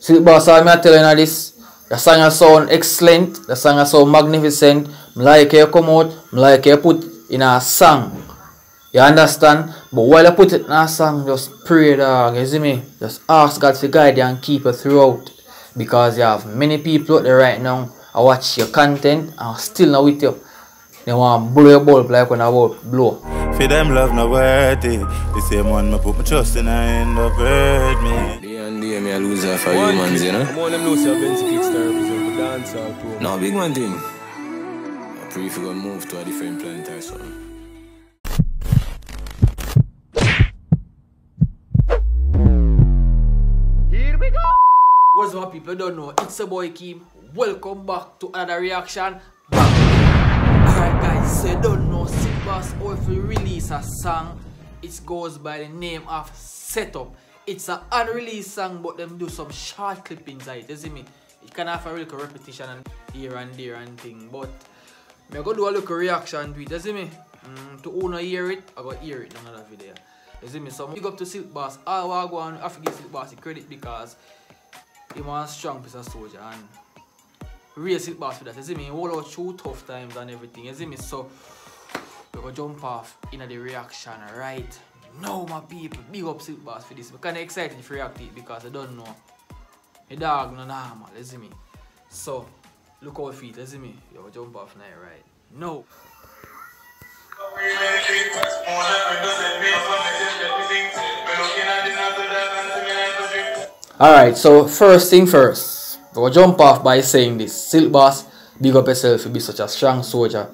Silk Boss, I'm telling you this. The song has sound excellent. The song has sound magnificent. I like you come out. I like you put in a song. You understand? But while you put it in a song, just pray, dog. You see me? Just ask God to guide you and keep you throughout. Because you have many people out there right now. I watch your content and still not with you. They want to blow your bulb like when I blow. For them love not worth it. The same one me put my trust in I end up hurt me. Day and me a loser for humans, you know. I'm on them loose, I've been to Kickstarter represent the dancehall pro. No big one thing. I pray if you gonna move to a different planet or something. What's up, people? Don't know. It's a boy Keeme. Welcome back to another reaction. Alright, guys. So you don't know, Silk Boss, or if you release a song, it goes by the name of Setup. It's an unreleased song, but them do some short clippings on it. You see me? It can have a little repetition and here and there and thing, but I'm gonna do a little reaction to it. You see me? Mm, to not hear it, I gotta hear it in another video. You see me? So big up to Silk Boss. I I go on, I give Silk Boss the credit because he was a strong piece of soldier and real Silk Boss for that. You see me? He out through tough times and everything. You see me? So we go jump off in the reaction right now, my people. Big up Silk Boss for this. I'm kind of excited to react it because I don't know. The dog no normal. You see me? So look how feet. You see me? You go jump off now right No. Alright, so first thing first, we'll jump off by saying this. Silk Boss, big up yourself to be such a strong soldier.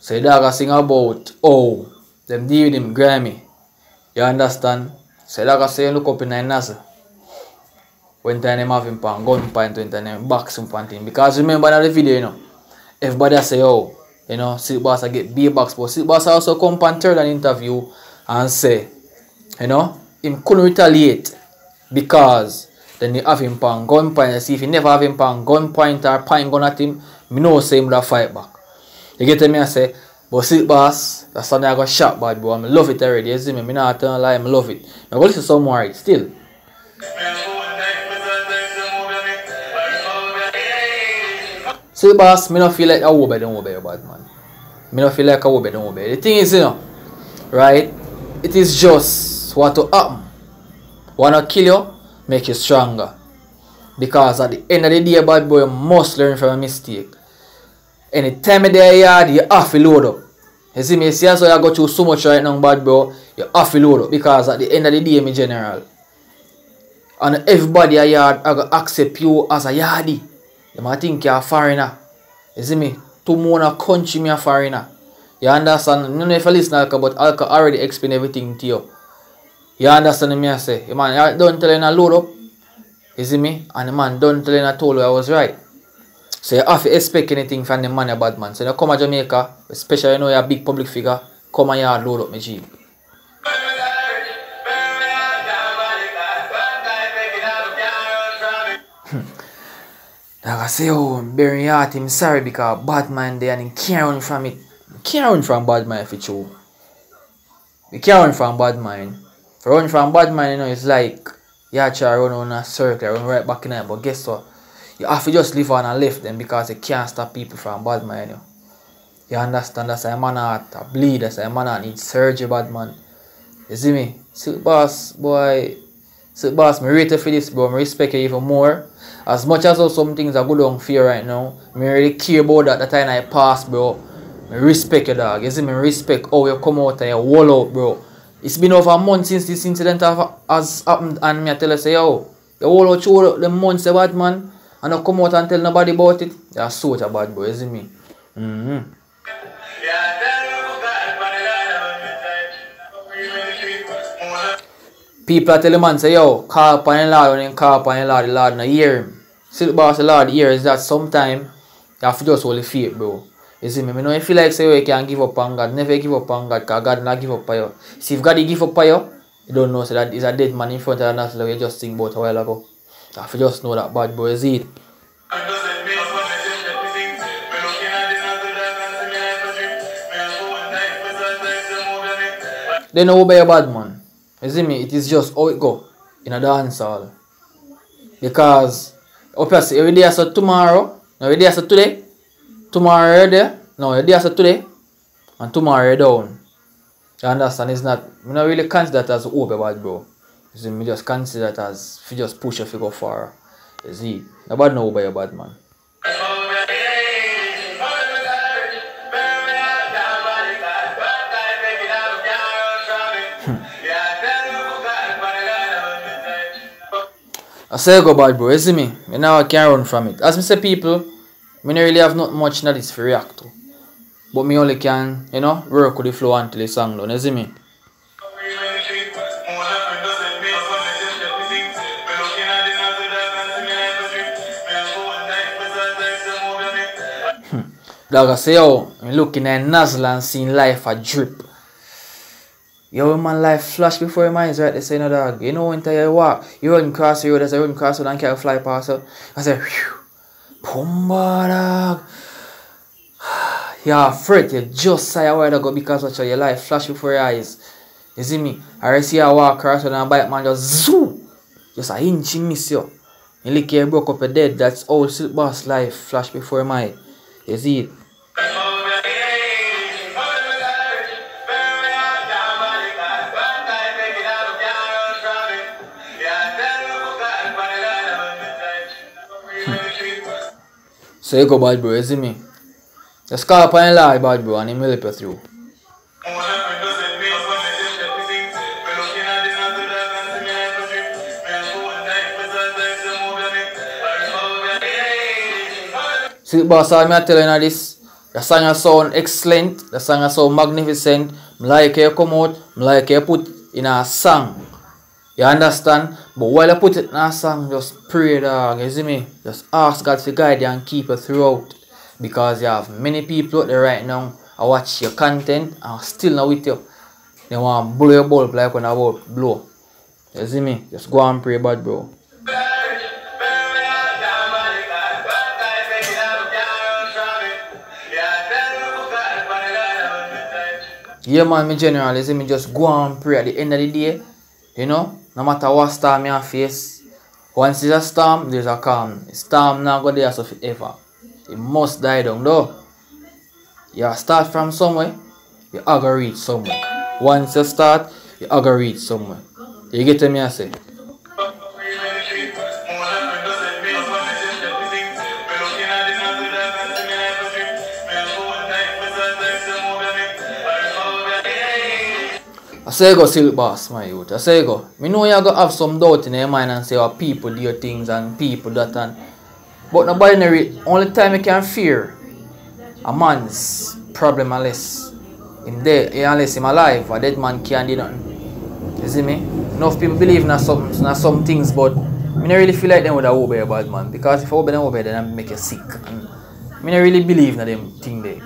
So the dog sing about, oh, them deal with him Grammy. You understand? So the dog say look up in the NASA. When time them him pan gun point, when time them box him pan thing. Because remember in the video, you know, everybody say, oh, you know, Silk Boss I get B box, but Silk Boss also come pan third an interview and say, you know, him couldn't retaliate because then you have him pan gun point and see if you never have him pan gun point or point gun at him, me know say him would fight back. You get me I say, but Silk Boss, that's something I got shot bad boy. I love it already, you see me, me not tell a lie, I love it. I go listen to some more right, still. See, Boss, me not feel like I will be don't obey bad man. Me not feel like I will be don't obey. The thing is, you know, right? It is just what to happen. Wanna kill you, make you stronger. Because at the end of the day, bad boy, you must learn from a mistake. Anytime you there yard, you have to load up. You see me, you see how you go through so much right now, bad bro, you have to load up. Because at the end of the day, me general. And everybody a yard I go accept you as a yardie. You might think you're a foreigner. You see me? To more a country me a foreigner. You understand? You know if you listen Alka, but Alka already explain everything to you. You understand me I say? The man I don't tell you a load up. You see me? And the man don't tell you I told you I was right. So you have to expect anything from the man a bad man. So you come to Jamaica, especially you know you're a big public figure, come and you load up my G. Hmm. Like I say, oh, bury your heart, him sorry because bad man there and he can't run from it. He can't run from bad man if it's true. You can't run from bad mind. For run from bad mind, you know, it's like you to run on a circle, run right back in it. But guess what? You have to just live on and left them because you can't stop people from bad mind. You, you understand? That's a man heart a bleed. That's a man heart need surgery, bad man. You see me? Silk Boss, boy. Silk Boss, me rate you for this, bro. Me respect you even more. As much as some things are good on fear right now, me really care about that, the time I pass, bro. Me respect you, dog. You see me respect how you come out and you wall out, bro. It's been over a month since this incident has happened and me I tell you say, yo, you wall out the months, eh, bad man. And you come out and tell nobody about it. You're such a bad boy, you see me? Mm-hmm. People tell the man say, yo, call upon the Lord when you call upon the Lord, the Lord no hear him. Silk Boss, the Lord hear is that sometime you have to just hold the faith, bro. You see me? Me know you feel like say yo, you can give up on God. Never give up on God because God not give up on you. See if God give up on you, you don't know so that is a dead man in front of you that's like you just think about a while ago. You have just know that bad boy is it. They know about a bad man. You see me? It is just how it go in a dance hall. Because obviously every day so tomorrow, every day so today, tomorrow you're there, no, every day so today, and tomorrow you're down. You understand? It's not, I don't really consider that as over bad bro. You see, just consider that as if you just push your figure far. You see, nobody know about your bad man. I say go bad bro, you see me? Me now I can't run from it. As me say people, me not really have not much that is for react to. But me only can, you know, work with the flow until the song done, you see me? Dog I say yo, me looking at nozzle and seeing life a drip. Yo, man, life flash before your eyes, right? They say, no, dog. You know, when you walk, you run across the road, there's a run across the road and can't fly past you. I say, phew, pumba, dog. You're afraid, you just say a word ago because of your life flash before your eyes. You see me? I see you walk across and a bike man just zoom. Just an inch miss you. You lick your broke up a dead. That's all Silk Boss life flash before my eye. You see it? So you go bad bro, you see me? Just call up on lie bad bro and he will help you through. See boss, all me I tell you this. The song sound excellent, the song sound magnificent. Me like you come out, me like you put in a song. You understand? But while you put it in a song, just pray dog, you see me? Just ask God to guide you and keep you throughout. Because you have many people out there right now I watch your content and still not with you. They want to blow your bulb like when I blow. You see me? Just go and pray bad bro. Yeah man, me generally see me just go and pray at the end of the day. You know, no matter what storm you face, once there's a storm, there's a calm. Storm not go there so forever. It must die down though. You start from somewhere, you are gonna reach somewhere. Once you start, you are gonna reach somewhere. You get me I say? I say go silk boss, my youth. I say go. Me know you go have some doubt in your mind and say, oh, people do things and people that and. But nobody know it. Only time you can fear a man's problem unless him dead, eh, unless him alive. A dead man can't do nothing. You see me? Enough people believe in some, in some things, but I not really feel like them would have obey a bad man. Because if I obey them obey, then I make you sick. And me not really believe in them thing there.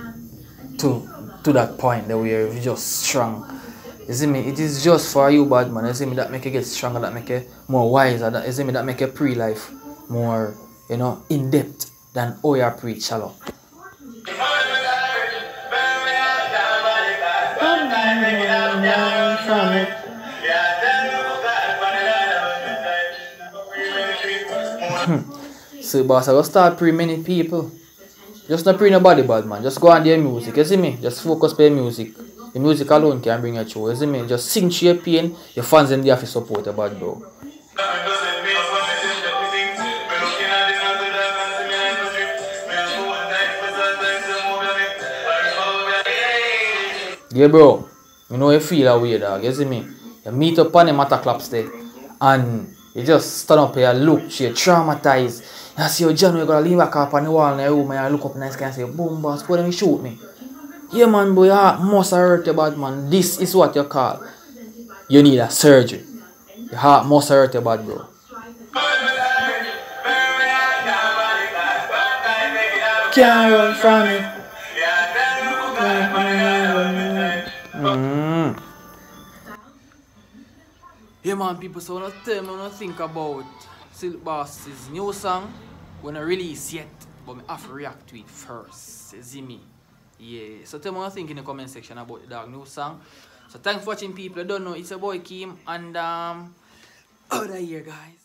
To to that point that we are just strong. You see me? It is just for you, bad man. You see me? That make you get stronger, that make you more wiser. That, you see me? That make you pre-life more, you know, in depth than your pre shallow. So, boss, I will start pre many people. Just not pre nobody, bad man. Just go on their music. You see me? Just focus on music. The music alone can bring you. You see me? Just sing to your pain. Your fans and they have to support you, bad bro. Yeah, bro. You know you feel that way, dog. You see me? You meet up on the matter claps there. And you just stand up here, look, you're traumatized. You see your John, you're gonna lean back up on the wall in the room and you look up in sky and say, boom, boss, put them shoot me. Yeah, man, boy, your must hurt you bad, man. This is what you call. You need a surgery. Your heart must hurt you bad, bro. Can't run from it. Mm. Yeah man people, so when I tell me when I think about Silk Boss's new song, when I release yet, but I have to react to it first. See me? Yeah. So tell me what you think in the comment section about the dog new song. So thanks for watching people. I don't know, it's a boy Keeme and um other here guys.